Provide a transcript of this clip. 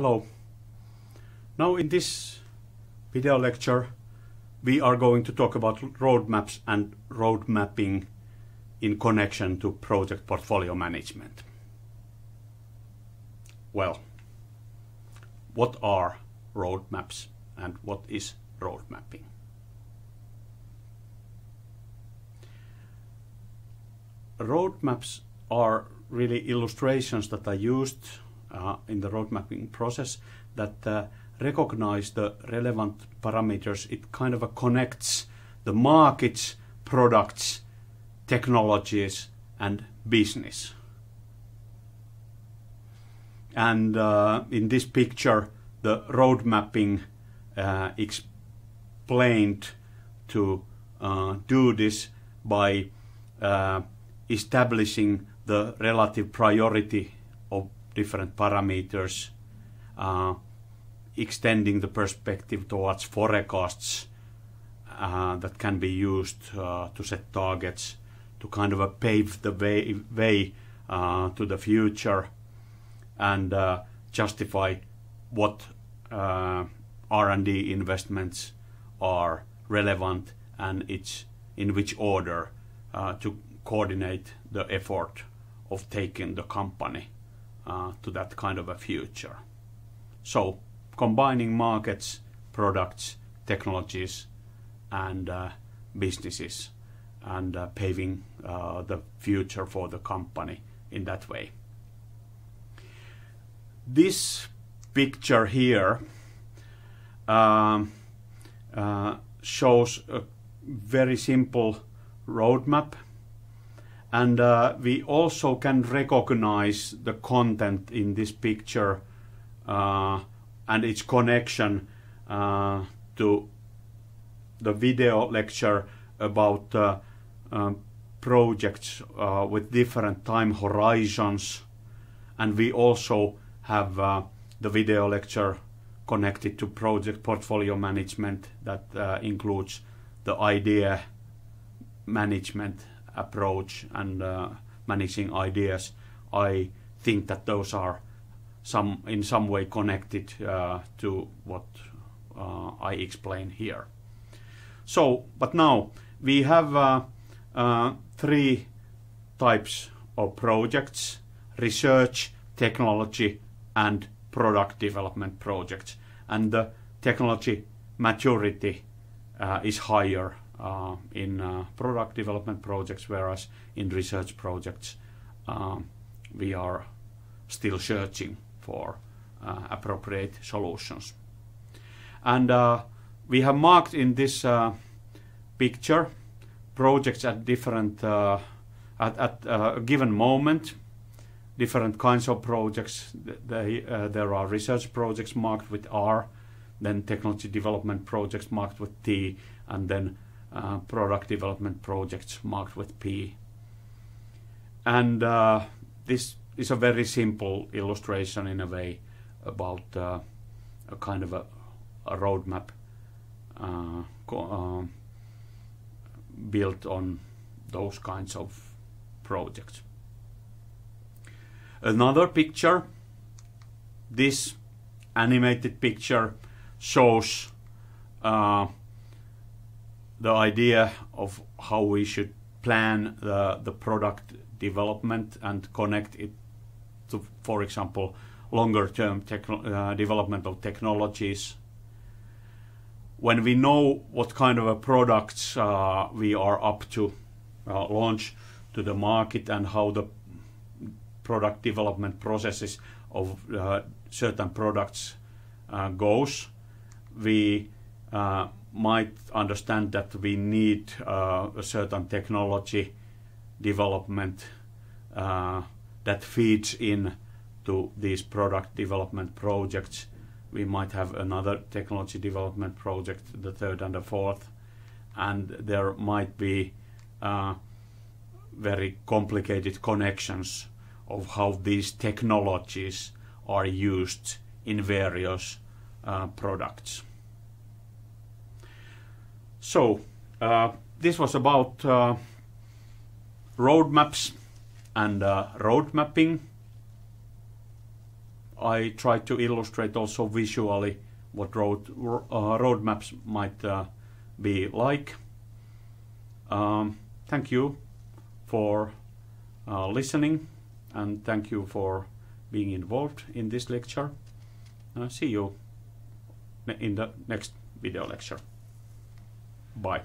Hello. Now in this video lecture we are going to talk about roadmaps and road mapping in connection to project portfolio management. Well, what are roadmaps and what is road mapping? Roadmaps are really illustrations that are used in the road mapping process that uh, recognize the relevant parameters. It kind of connects the markets, products, technologies, and business. And uh, in this picture, the road mapping uh, explained to uh, do this by uh, establishing the relative priority different parameters, uh, extending the perspective towards forecasts uh, that can be used uh, to set targets, to kind of uh, pave the way, way uh, to the future and uh, justify what R&D investments are relevant and it's in which order to coordinate the effort of taking the company. uh, to that kind of a future. So combining markets, products, technologies, and uh, businesses, and uh, paving uh, the future for the company in that way. This picture here um, uh, shows a very simple roadmap and uh, we also can recognize the content in this picture uh, and its connection uh, to the video lecture about uh, um, projects uh, with different time horizons. And we also have uh, the video lecture connected to project portfolio management that includes the idea management approach and uh, managing ideas, I think that those are some in some way connected uh, to what uh, I explain here. So, but now we have three types of projects: research, technology, and product development projects. And the technology maturity uh, is higher uh, in uh, product development projects, whereas in research projects um, we are still searching for uh, appropriate solutions. And we have marked in this picture projects at different at, at a given moment different kinds of projects. They, uh, there are research projects marked with R, then technology development projects marked with T, and then uh, product development projects marked with P. And uh, this is a very simple illustration in a way about uh, a kind of a, a roadmap uh, built on those kinds of projects. Another picture, this animated picture shows uh, the idea of how we should plan the, the product development and connect it to, for example, longer term uh, development of technologies. When we know what kind of a products uh, we are up to uh, launch to the market and how the product development processes of uh, certain products uh, goes, we uh, might understand that we need uh, a certain technology development uh, that feeds in to these product development projects. We might have another technology development project, the third and the fourth, and there might be uh, very complicated connections of how these technologies are used in various uh, products. So, uh, this was about uh, roadmaps and uh, road mapping. I tried to illustrate also visually what road uh, roadmaps might uh, be like. Um, thank you for uh, listening and thank you for being involved in this lecture. See you in the next video lecture. Bye.